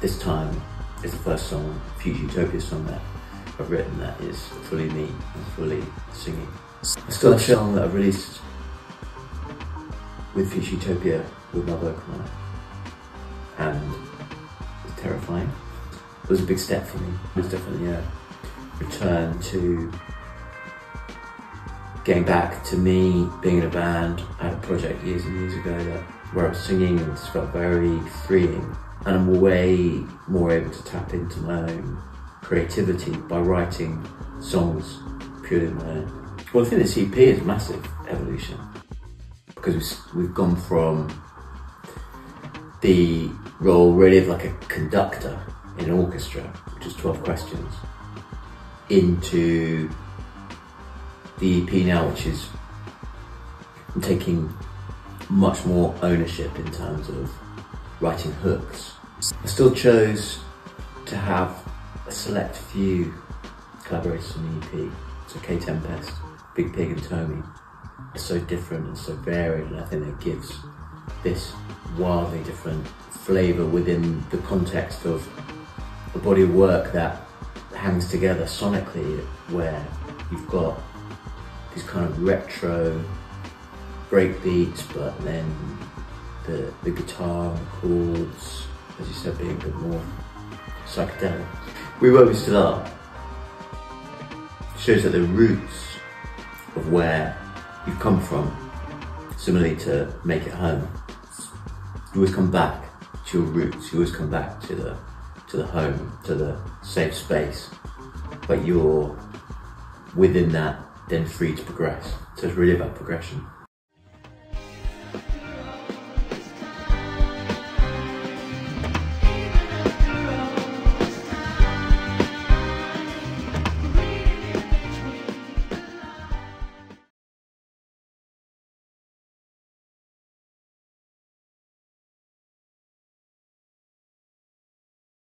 this time is the first song, Future Utopia song that I've written that is fully me and fully singing. I still have a song that I've released with Future Utopia with my vocal on it. And it's terrifying. It was a big step for me. It was definitely a return to getting back to me being in a band. I had a project years and years ago that where I was singing and it felt very freeing. And I'm way more able to tap into my own creativity by writing songs purely my own. Well, I think this EP is massive evolution because we've gone from the role really of like a conductor in an orchestra, which is 12 questions, into the EP now, which is taking much more ownership in terms of writing hooks. I still chose to have a select few collaborators on the EP. So Kae Tempest, Big Pig and Tommy are so different and so varied and I think that gives this wildly different flavour within the context of a body of work that hangs together sonically where you've got these kind of retro break beats but then the, the guitar the chords as you said being a bit more psychedelic. We Were We Still Are shows that the roots of where you've come from similarly to Make It Home you always come back to your roots you always come back to the to the home, to the safe space, but you're within that then free to progress. So it's really about progression.